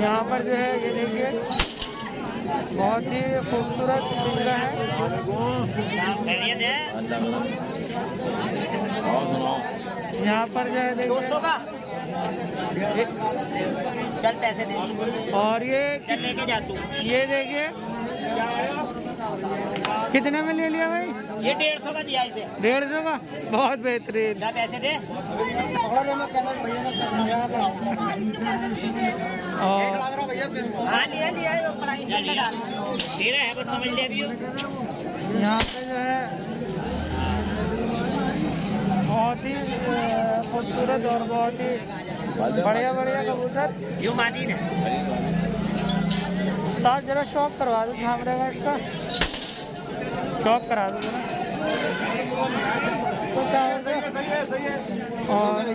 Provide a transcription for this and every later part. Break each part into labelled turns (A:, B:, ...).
A: यहाँ पर जो है ये देखिए बहुत ही खूबसूरत पिंजरा है। यहाँ पर जो है देखिए
B: चल पैसे दे।
A: और ये
B: चल लेके जा तू।
A: ये देखिए कितने में ले लिया भाई?
B: ये डेढ़ सौ का दिया इसे।
A: डेढ़ सौ का? बहुत बेहतरीन।
B: पैसे दे।
A: यहाँ पे जो है बहुत ही खूबसूरत और बहुत ही बढ़िया बढ़िया कबूतर उस्ताद जरा शौक करवा दो कैमरे का इसका शौक करा दो जरा? और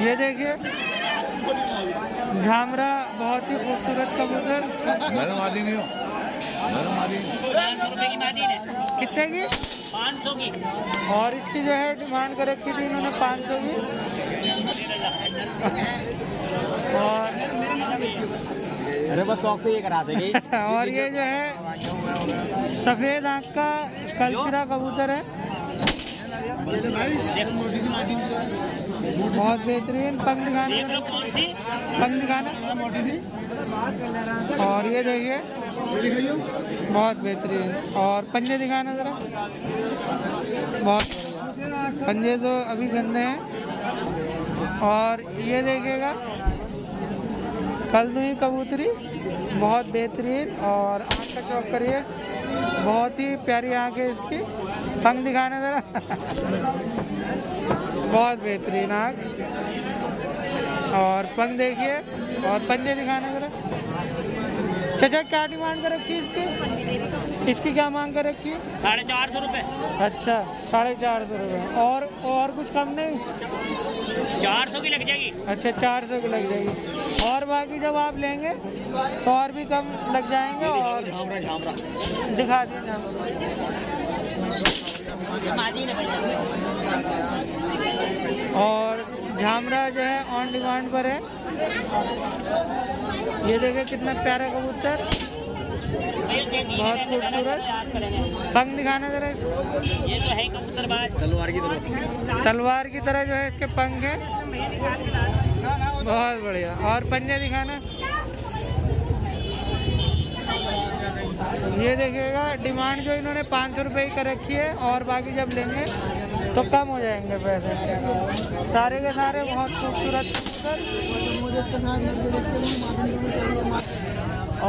A: ये देखिए झामरा बहुत ही खूबसूरत कबूतर।
C: मैंने मादी नहीं हो।
B: मादीन है।
A: कितने की?
B: पाँच सौ की।
A: और इसकी जो है डिमांड कर रखी थी इन्होंने पाँच सौ की। और
B: अरे बस शौक तो ये करा सके
A: और ये जो है सफ़ेद आँख का कल्चरा कबूतर है। बहुत बेहतरीन पंख दिखाने।
B: सी?
A: पंख दिखाना। और ये देखिए। बहुत बेहतरीन। और पंजे दिखाना जरा। बहुत पंजे तो अभी गंदे हैं। और ये देखिएगा। कलदुई कबूतरी। बहुत बेहतरीन। और आँख का चौक करिए। बहुत ही प्यारी आँख है इसकी। पंख दिखाना जरा। बहुत बेहतरीन आग। और पंख देखिए और पंजे दिखाना जरा। चाचा क्या डिमांड कर रखी है इसकी? इसकी क्या मांग कर रखी है?
B: साढ़े चार सौ रुपए।
A: अच्छा साढ़े चार सौ रुपये और और कुछ कम नहीं?
B: चार सौ की लग जाएगी।
A: अच्छा चार सौ की लग जाएगी। और बाकी जब आप लेंगे तो और भी कम लग जाएँगे और
B: झामरा झामरा
A: दिखा दीजिए और झामरा जो है ऑन डिमांड पर है। ये देखिए कितना प्यारा कबूतर। बहुत खूबसूरत। पंख दिखाना जरा।
B: ये तो है कबूतरबाज तलवार की तरह।
A: तलवार की तरह जो है इसके पंख है। बहुत बढ़िया। और पंजे दिखाना। ये देखिएगा डिमांड जो इन्होंने पाँच सौ रुपये की कर रखी है और बाकी जब लेंगे तो कम हो जाएँगे पैसे सारे के सारे बहुत खूबसूरत।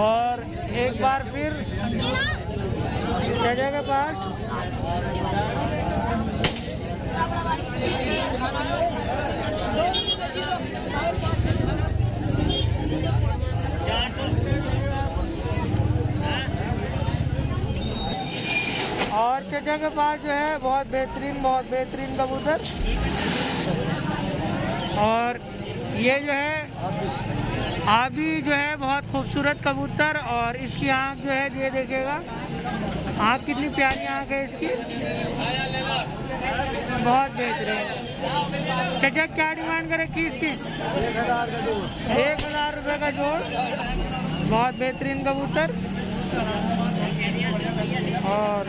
A: और एक बार फिर जगह के पास
B: चार सौ
A: और के पास जो है, बहुत बेहतरीन बहुत बेहतरीन कबूतर। और ये जो है, आबी जो है, बहुत खूबसूरत कबूतर और इसकी आँख जो है, ये देखेगा आँख कितनी प्यारी आँख है इसकी। बहुत बेहतरीन। चचा, क्या डिमांड करे की इसकी? एक हज़ार रुपये का जोड़। बहुत बेहतरीन कबूतर। और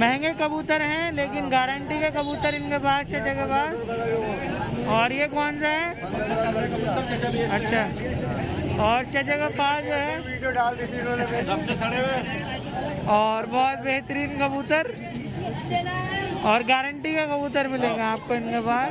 A: महँगे कबूतर हैं, लेकिन गारंटी के कबूतर इनके पास है जगह पास। और ये कौन सा है? अच्छा। और चचा का पास जो है। और बहुत बेहतरीन कबूतर। और गारंटी का कबूतर मिलेगा आपको इनके पास।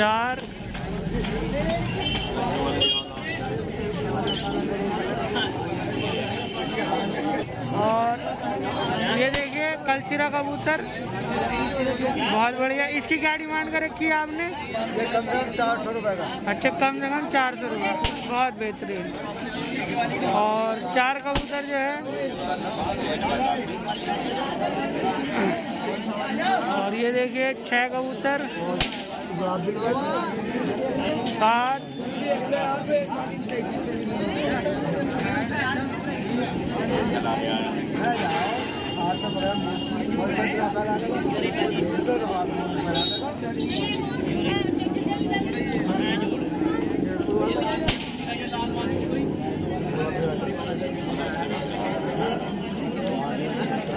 A: चार। और ये देखिए, कलचिरा कबूतर। बहुत बढ़िया। इसकी क्या डिमांड कर रखी है आपने?
D: ये कम से कम चार सौ रुपये का
A: अच्छा कम से कम चार सौ रुपये बहुत बेहतरीन। और चार कबूतर जो है, और ये देखिए छः कबूतर।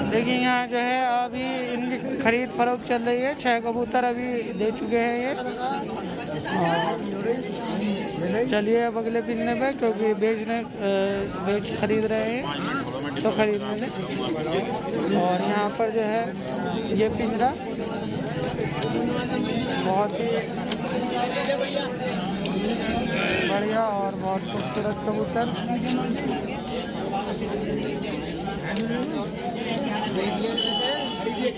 A: देखिए यहाँ जो है अभी इनकी खरीद फरोख्त चल रही है। छह कबूतर अभी दे चुके हैं ये। चलिए अब अगले पिंजरे पे क्योंकि बेचने बेच खरीद रहे हैं तो खरीदने दें और यहाँ पर जो है, ये पिंजरा। बहुत ही बढ़िया और बहुत खूबसूरत कबूतर। और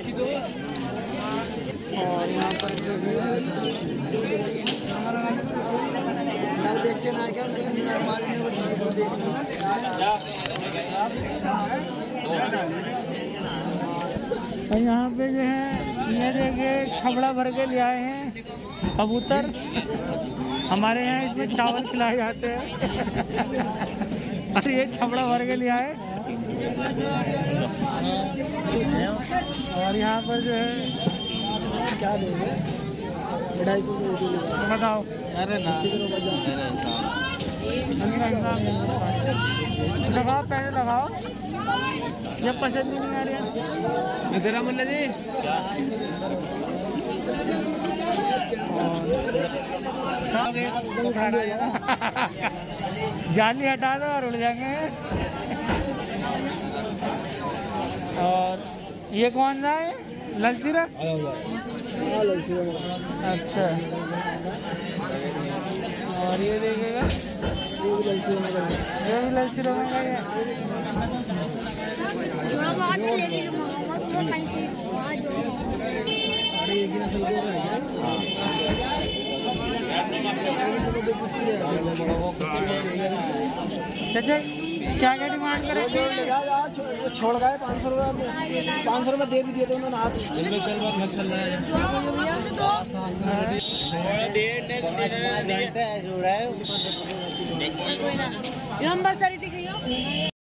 A: यहाँ पर और यहाँ पे जो है ये देखिए छबड़ा भर के ले आए हैं, कबूतर। हमारे यहाँ इसमें चावल खिलाए जाते हैं। और ये छबड़ा भर के ले आए। और यहाँ पर जो है क्या देंगे बताओ। अरे ना लगाओ पहले लगाओ। ये पसंद ही नहीं आ रही है।
D: तेरा मुल्ला जी।
A: जाली हटा दो और उड़ जाएँगे। ये कौन सा है? ललसीरा? अच्छा। और ये देखिएगा। ये भी ललसीरा मंगा है
E: थोड़ा बहुत ले लीजिए मोहम्मद वो कहीं से। वहाँ जो।
A: चाचा क्या क्या डिमांड करेंगे
D: छोड़ गए पाँच सौ रुपये पाँच सौ रुपये दे भी दिए थे उन्होंने हाथ।
E: दिख रही हो।